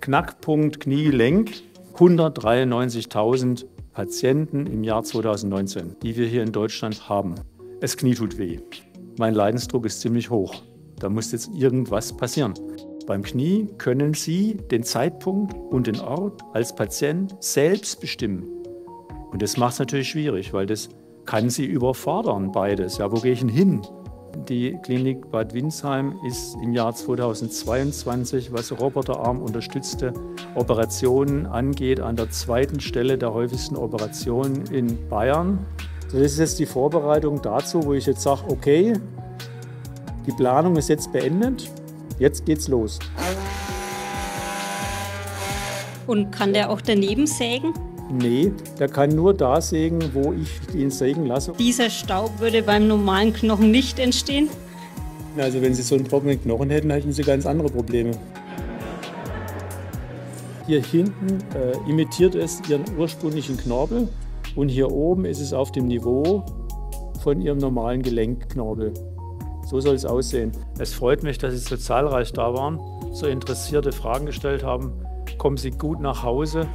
Knackpunkt Kniegelenk 193.000 Patienten im Jahr 2019, die wir hier in Deutschland haben. Das Knie tut weh. Mein Leidensdruck ist ziemlich hoch. Da muss jetzt irgendwas passieren. Beim Knie können Sie den Zeitpunkt und den Ort als Patient selbst bestimmen. Und das macht es natürlich schwierig, weil das kann Sie überfordern, beides. Ja, wo gehe ich denn hin? Die Klinik Bad Windsheim ist im Jahr 2022, was Roboterarm unterstützte Operationen angeht, an der zweiten Stelle der häufigsten Operationen in Bayern. Das ist jetzt die Vorbereitung dazu, wo ich jetzt sage, okay, die Planung ist jetzt beendet, jetzt geht's los. Und kann der auch daneben sägen? Nee, der kann nur da sägen, wo ich ihn sägen lasse. Dieser Staub würde beim normalen Knochen nicht entstehen? Also wenn Sie so einen trockenen Knochen hätten, hätten Sie ganz andere Probleme. Hier hinten äh, imitiert es Ihren ursprünglichen Knorpel und hier oben ist es auf dem Niveau von Ihrem normalen Gelenkknorpel. So soll es aussehen. Es freut mich, dass Sie so zahlreich da waren, so interessierte Fragen gestellt haben. Kommen Sie gut nach Hause